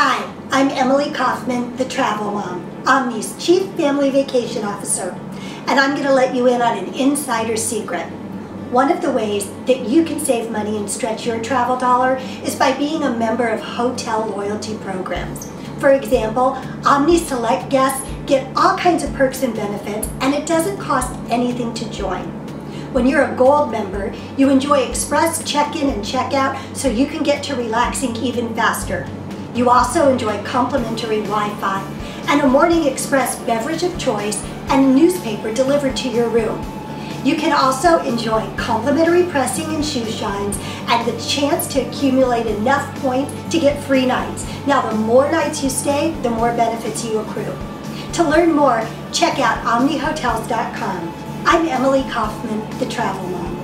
Hi, I'm Emily Kaufman, the Travel Mom, Omni's Chief Family Vacation Officer, and I'm going to let you in on an insider secret. One of the ways that you can save money and stretch your travel dollar is by being a member of hotel loyalty programs. For example, Omni Select guests get all kinds of perks and benefits, and it doesn't cost anything to join. When you're a gold member, you enjoy express check-in and check-out so you can get to relaxing even faster. You also enjoy complimentary Wi-Fi and a Morning Express beverage of choice and newspaper delivered to your room. You can also enjoy complimentary pressing and shoe shines and the chance to accumulate enough points to get free nights. Now, the more nights you stay, the more benefits you accrue. To learn more, check out omnihotels.com. I'm Emily Kaufman, the Travel Mom.